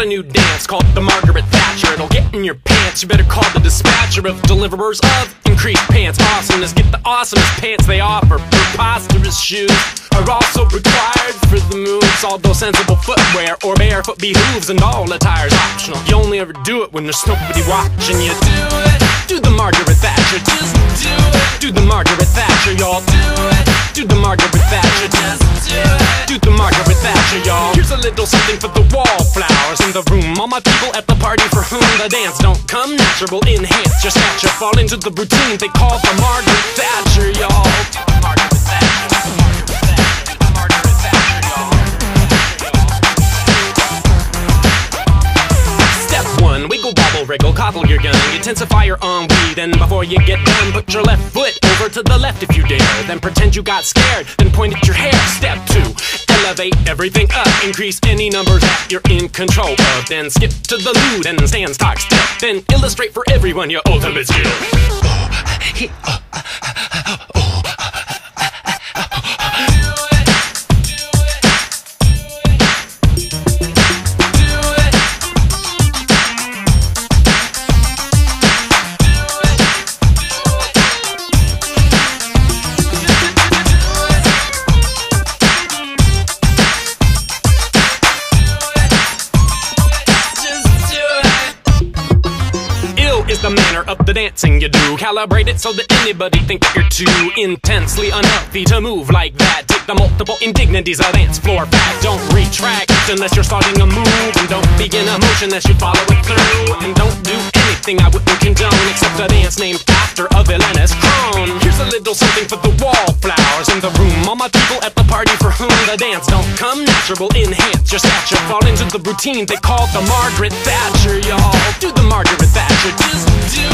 a new dance called the Margaret Thatcher. It'll get in your pants. You better call the dispatcher of deliverers of increased pants. Awesomeness, get the awesomest pants they offer. Preposterous shoes are also required for the moves. Although sensible footwear or barefoot behooves and all attire's optional. You only ever do it when there's nobody watching you. Do it, do the Margaret Thatcher. Just do it, do the Margaret Thatcher, y'all. Do it. Do the Margaret Thatcher. Just do it. Do the Margaret Thatcher, y'all. Here's a little something for the wallflowers in the room. All my people at the party for whom the dance don't come natural. Enhance your stature. Fall into the routine they call the Margaret Thatcher, y'all. Margaret Thatcher. Wriggle, coddle your gun. Intensify your ennui. Then before you get done, put your left foot over to the left if you dare. Then pretend you got scared. Then point at your hair. Step two, elevate everything up. Increase any numbers that you're in control of. Then skip to the loo. Then stand stock still. Then illustrate for everyone your ultimate skill. Uh, uh, manner of the dancing you do. Calibrate it so that anybody think that you're too intensely unhealthy to move like that. Take the multiple indignities of dance floor back. Don't retract unless you're starting a move, and don't begin a motion unless you follow it through. And don't do anything I wouldn't condone except a dance named after a villainous crone. Here's a little something for the wallflowers in the room. All my people at the party for whom the dance don't come natural. Enhance your stature, fall into the routine they call the Margaret Thatcher, y'all. Do the Margaret Thatcher, just do